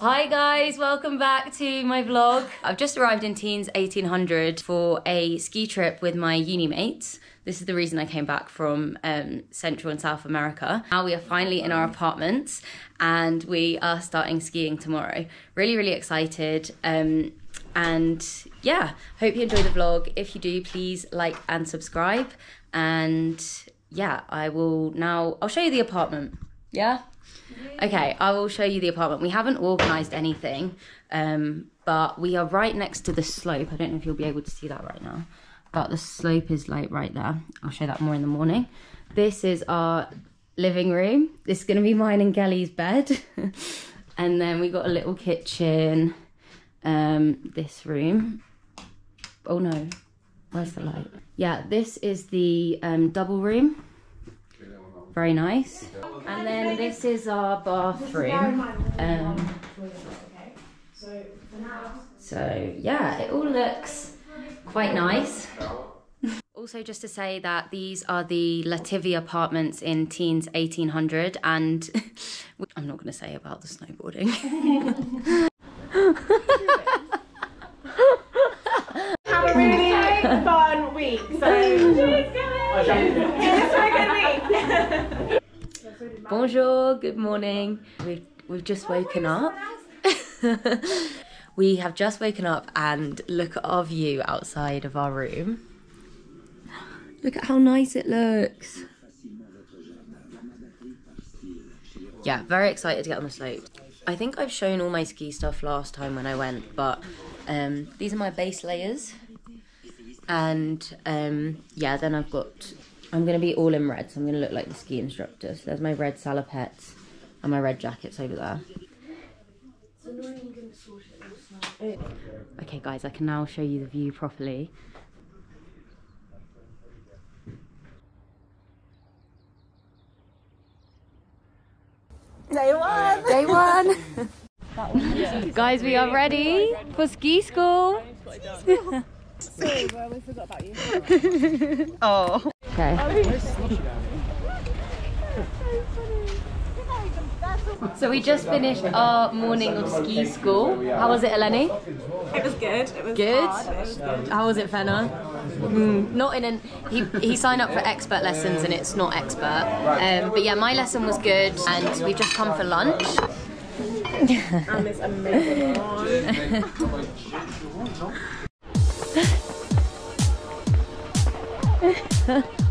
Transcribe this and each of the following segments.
Hi guys, welcome back to my vlog. I've just arrived in Tignes 1800 for a ski trip with my uni mates. This is the reason I came back from um, Central and South America. Now we are finally in our apartments and we are starting skiing tomorrow. Really, really excited. Um, and yeah, hope you enjoy the vlog. If you do, please like and subscribe. And yeah, I will now, I'll show you the apartment. Yeah? Okay, I will show you the apartment. We haven't organised anything, um, but we are right next to the slope. I don't know if you'll be able to see that right now, but the slope is like right there. I'll show that more in the morning. This is our living room. This is going to be mine and Kelly's bed. and then we got a little kitchen. Um, this room. Oh no, where's the light? Yeah, this is the um, double room. Very nice. And then this is our bathroom. Um, so yeah, it all looks quite nice. Also, just to say that these are the Lativia apartments in Tignes 1800, and I'm not going to say about the snowboarding. have a really fun week. So it's a good week. Bonjour, good morning. We've, we've just woken up. we have just woken up and look at our view outside of our room. Look at how nice it looks. Yeah, very excited to get on the slope. I think I've shown all my ski stuff last time when I went, but um, these are my base layers. And um, yeah, then I've got, I'm going to be all in red, so I'm going to look like the ski instructor. So there's my red salopettes and my red jackets over there. Okay, guys, I can now show you the view properly. Day one. Day one. Guys, we are ready for ski school. Oh. Okay. So we just finished our morning of ski school. How was it, Eleni? It was good. It was Good. hard. It was good. How was it, Fenna? Mm, not in an. He he signed up for expert lessons and it's not expert. Um, but yeah, my lesson was good and we've just come for lunch. And this amazing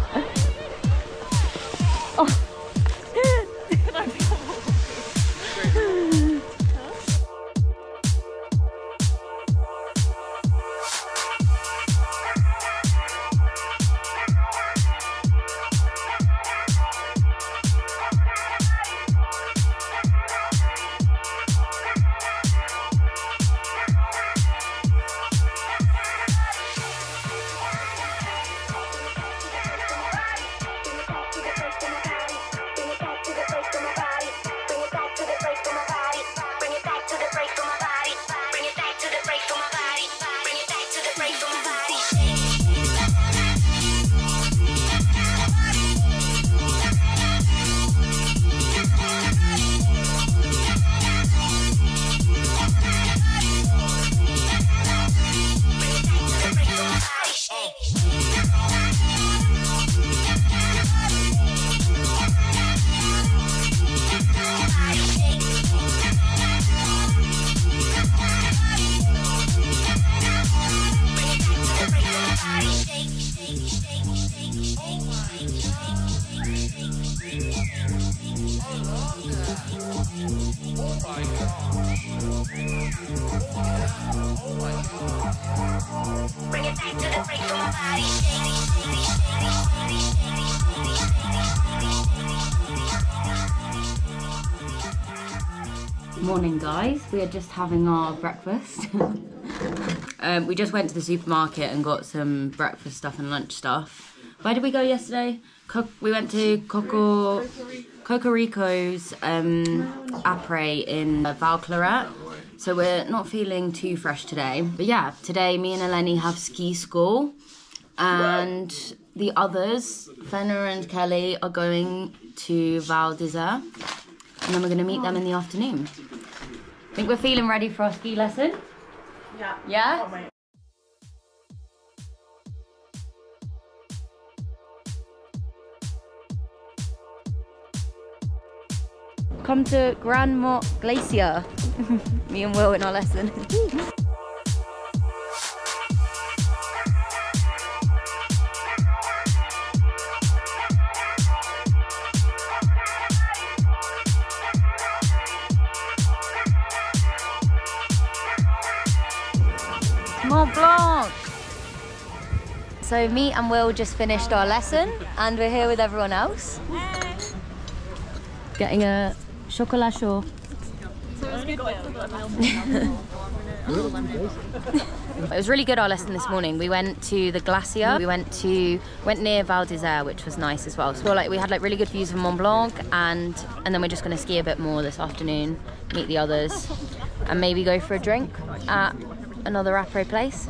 Morning, guys. We are just having our breakfast. um, we just went to the supermarket and got some breakfast stuff and lunch stuff. Where did we go yesterday? Co- we went to Coco Cocorico's um, Apres in Val Claret. So we're not feeling too fresh today. But yeah, today me and Eleni have ski school. And the others, Fenna and Kelly, are going to Val d'Isère. And then we're going to meet them in the afternoon. I Think we're feeling ready for our ski lesson? Yeah. Yeah? Oh. Come to Grand Mont Glacier. Me and Will in our lesson. Mont Blanc! So me and Will just finished our lesson and we're here with everyone else. Getting a chocolat chaud. It was really good our lesson this morning. We went to the glacier. We went to went near Val d'Isère, which was nice as well. So like we had like really good views of Mont Blanc, and and then we're just going to ski a bit more this afternoon, meet the others, and maybe go for a drink at another après place.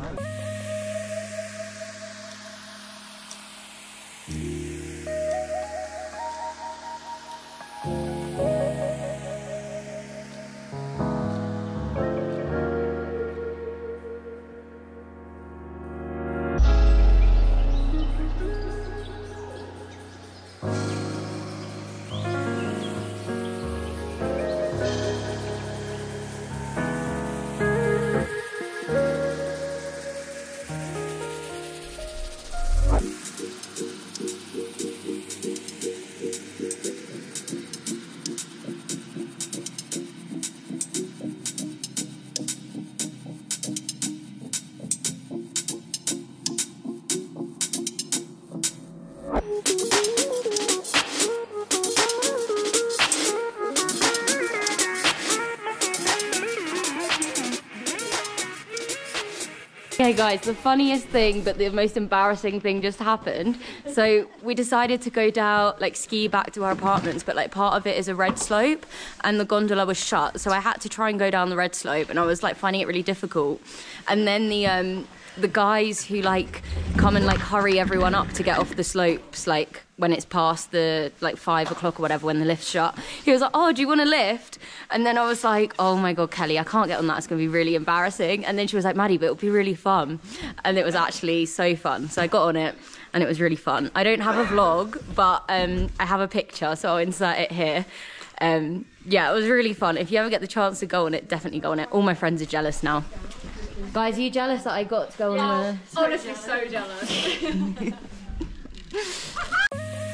Okay, guys, the funniest thing, but the most embarrassing thing just happened. So we decided to go down, like ski back to our apartments, but like part of it is a red slope, and the gondola was shut. So I had to try and go down the red slope, and I was like finding it really difficult. And then the um, the guys who like come and like hurry everyone up to get off the slopes, like when it's past the like five o'clock or whatever when the lift's shut. He was like, "Oh, do you want a lift?" And then I was like, "Oh my god, Kelly, I can't get on that. It's gonna be really embarrassing." And then she was like, "Maddie, but it'll be really fun." And it was actually so fun. So I got on it, and it was really fun. I don't have a vlog, but um, I have a picture, so I'll insert it here. Um, yeah, it was really fun. If you ever get the chance to go on it, definitely go on it. All my friends are jealous now. Guys, are you jealous that I got to go on the? Honestly, so jealous.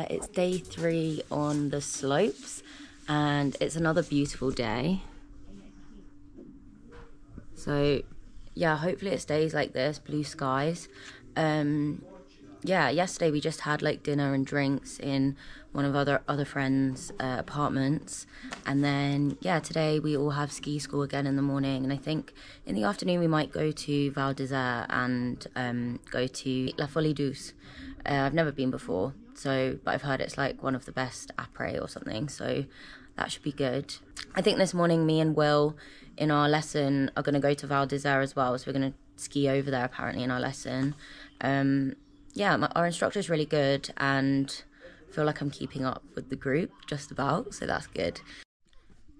Uh, it's day three on the slopes, and it's another beautiful day. So, yeah, hopefully it stays like this blue skies. Um, yeah, yesterday we just had like dinner and drinks in one of other other friends' uh, apartments, and then yeah, today we all have ski school again in the morning, and I think in the afternoon we might go to Val d'Isère and um, go to La Folie Douce. Uh, I've never been before, so but I've heard it's like one of the best après or something, so that should be good. I think this morning me and Will in our lesson are going to go to Val d'Isère as well, so we're going to ski over there apparently in our lesson. Um, yeah, my, our instructor's really good and feel like I'm keeping up with the group just about, so that's good.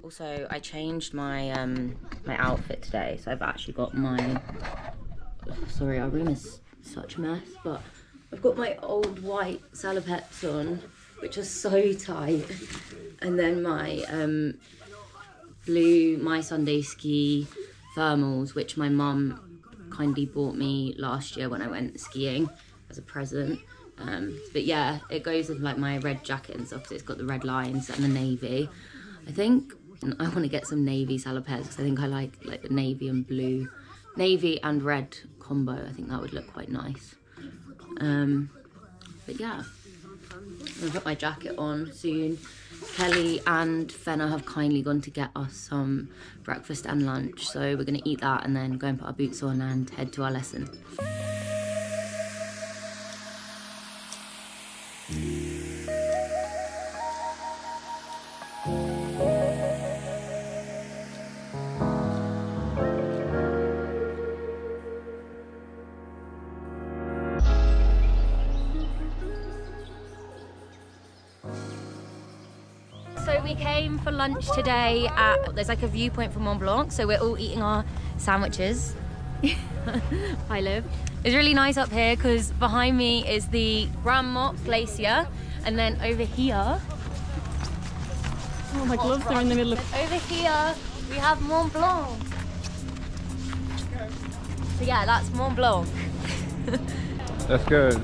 Also, I changed my um my outfit today, so I've actually got my sorry, our room is such a mess, but I've got my old white salopettes on, which are so tight, and then my um blue my Sunday ski thermals, which my mum kindly bought me last year when I went skiing as a present. Um, but yeah, it goes with like my red jacket and stuff because it's got the red lines and the navy. I think I want to get some navy salopettes because I think I like like the navy and blue, navy and red combo. I think that would look quite nice. Um, but yeah, I'm gonna put my jacket on soon. Kelly and Fenna have kindly gone to get us some breakfast and lunch, so we're gonna eat that and then go and put our boots on and head to our lesson. We came for lunch today at there's like a viewpoint from Mont Blanc, so we're all eating our sandwiches. Hi Liv. It's really nice up here because behind me is the Grand Mont Glacier, and then over here, Oh, my gloves are in the middle of. over here we have Mont Blanc. So yeah, that's Mont Blanc. That's good.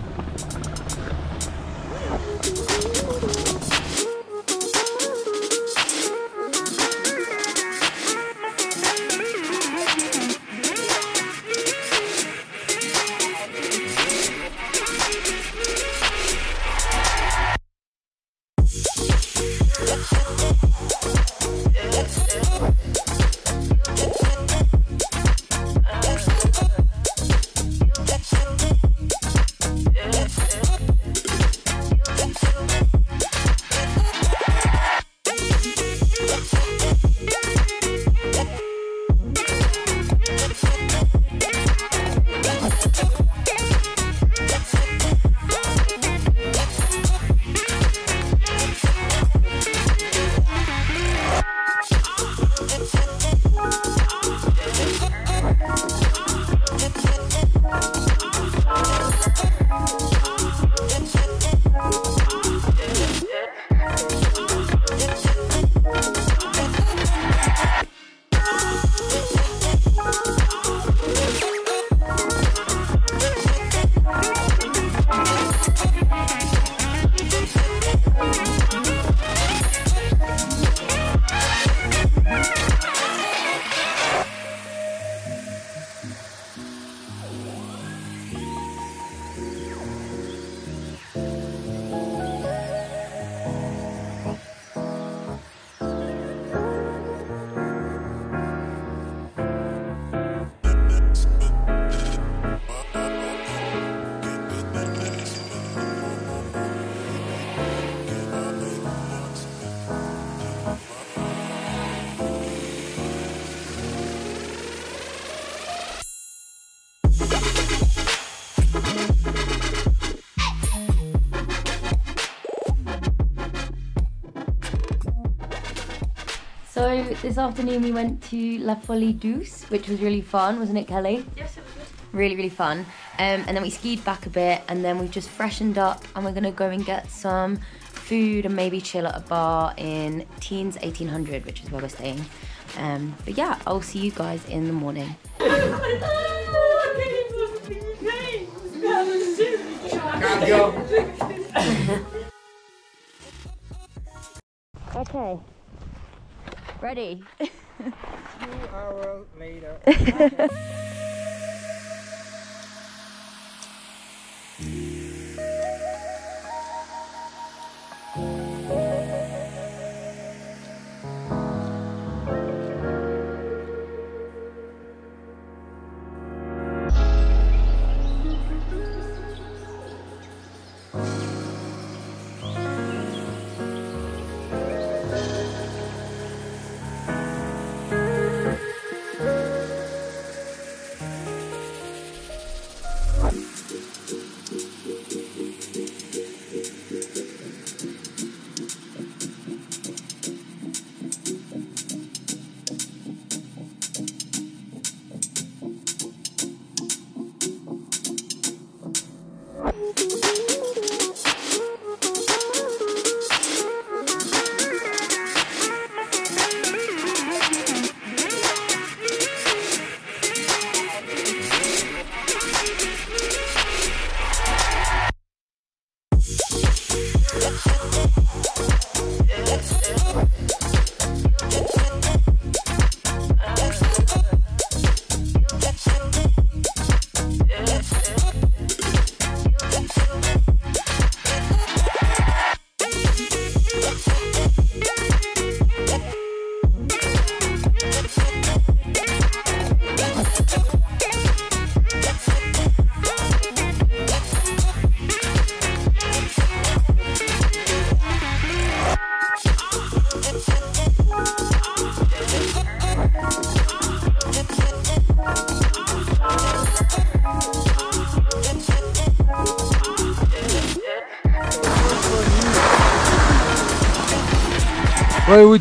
So this afternoon we went to La Folie Douce, which was really fun, wasn't it, Kelly? Yes, it was good. Really, really fun. Um, and then we skied back a bit, and then we've just freshened up, and we're gonna go and get some food and maybe chill at a bar in Tignes 1800, which is where we're staying. Um, but yeah, I'll see you guys in the morning. Okay. Ready? Two hours later.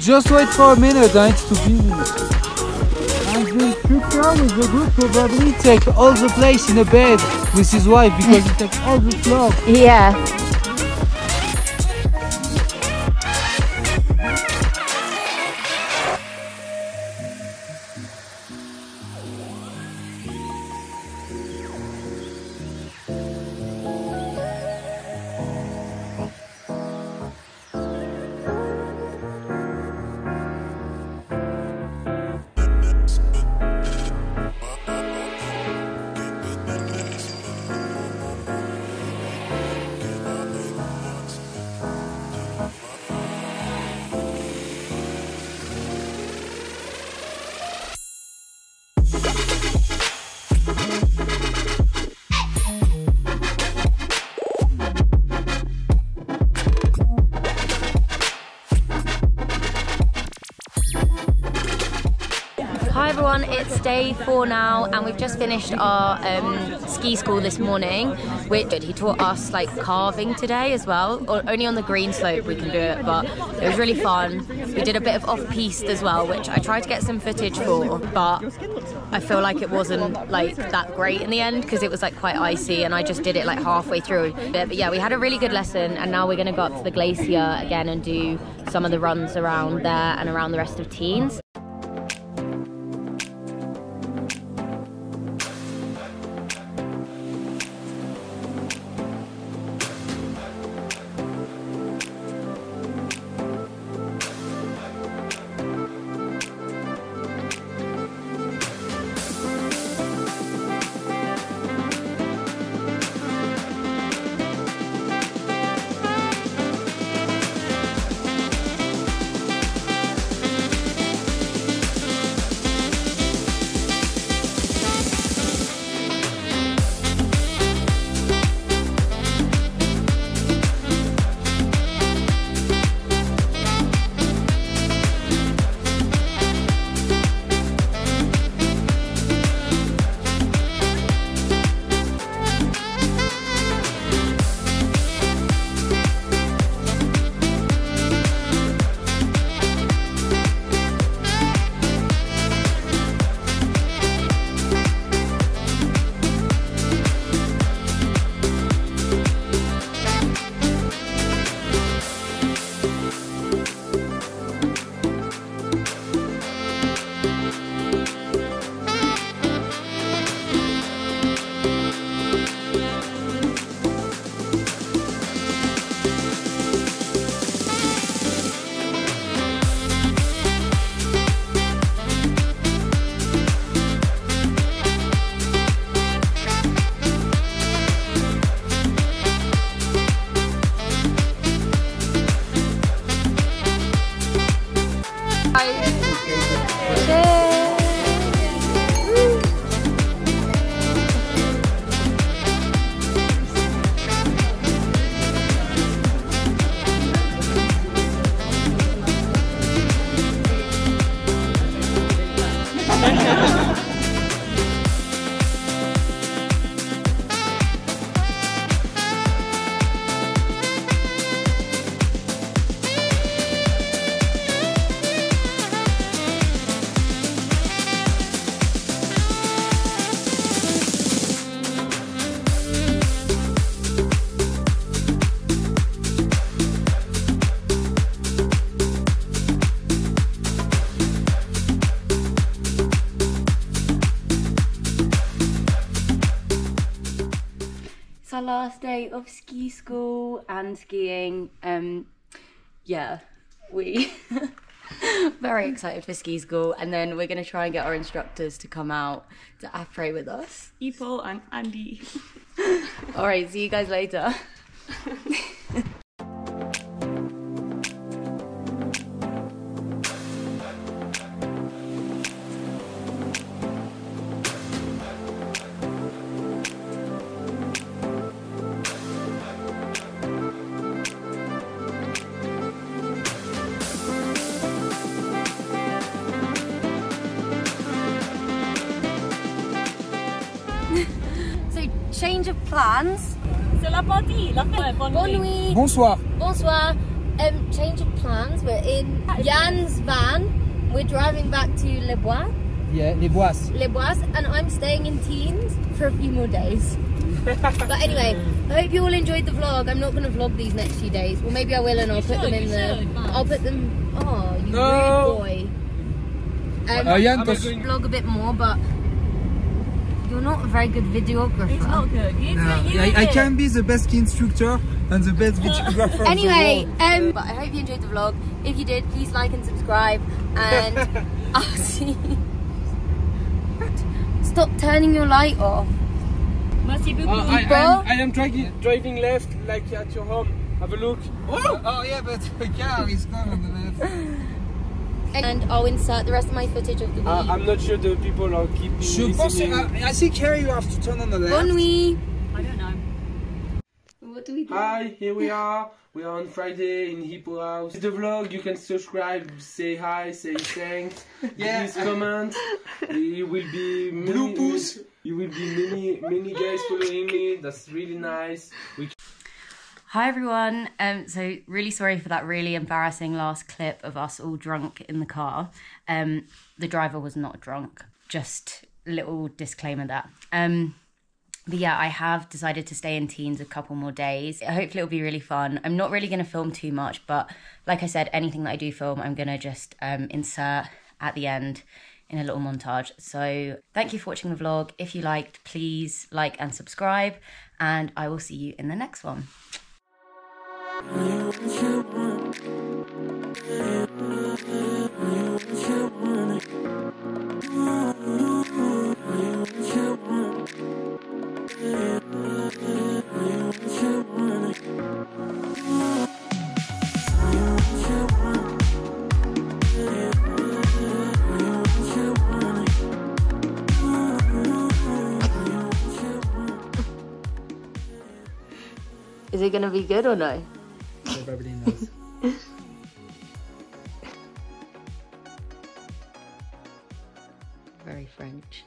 just wait for a minute, huh? it's too busy. And the future with the group probably take all the place in a bed with his wife because he takes all the floor. Yeah. Hi everyone, it's day four now, and we've just finished our um, ski school this morning. Which he taught us like carving today as well. Or only on the green slope we can do it, but it was really fun. We did a bit of off piste as well, which I tried to get some footage for, but I feel like it wasn't like that great in the end because it was like quite icy, and I just did it like halfway through. But, but yeah, we had a really good lesson, and now we're gonna go up to the glacier again and do some of the runs around there and around the rest of Tignes. It's of ski school and skiing. Um, yeah, we very excited for ski school, and then we're gonna try and get our instructors to come out to après with us. Ipol and Andy. All right, see you guys later. plans. C'est la partie, la fin. Bonne, Bonne nuit. Bonsoir. Bonsoir. um, change of plans. We're in Jan's van. We're driving back to Le Bois, Yeah, les bois. Les Bois, and I'm staying in Tignes for a few more days. but anyway, I hope you all enjoyed the vlog. I'm not going to vlog these next few days. Well, maybe I will, and I'll put them in the. I'll put them. Oh, you No. rude boy. Um, Uh, Jan, I'll tos- vlog a bit more, but you're not a very good videographer. It's not good. You need to you I, I can be the best instructor and the best videographer. Anyway, um, but I hope you enjoyed the vlog. If you did, please like and subscribe, and I'll see. Stop turning your light off. Merci beaucoup. Uh, I, Bro? I, I am driving, driving left, like at your home. Have a look. Oh, oh yeah, but the car is gone on the left. And I'll insert the rest of my footage of the week. Uh, I'm not sure the people are keeping Je pense, listening. I, I think here you have to turn on the left. Bonne nuit. I don't know. What do we do? Hi, here we are. We are on Friday in Hippo House. The vlog, you can subscribe, say hi, say thanks, Yeah. please comment. You will be many, Blue pouce. You will be many, many guys following me. That's really nice. We Hi everyone. Um, so really sorry for that really embarrassing last clip of us all drunk in the car. Um, the driver was not drunk. Just a little disclaimer that. Um, but yeah, I have decided to stay in Tignes a couple more days. Hopefully it'll be really fun. I'm not really going to film too much, but like I said, anything that I do film, I'm going to just um, insert at the end in a little montage. So thank you for watching the vlog. If you liked, please like and subscribe, and I will see you in the next one. Is it gonna be good or no? Probably not. Very French.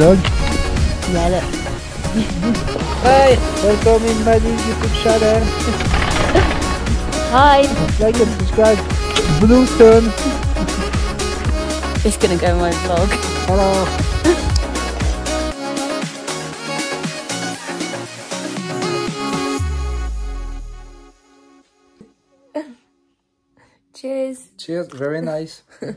Vlog? Hi! Welcome in my YouTube channel. Hi. Like and subscribe. Bluestone. It's gonna go in my vlog. Hello. Cheers. Cheers. Very nice.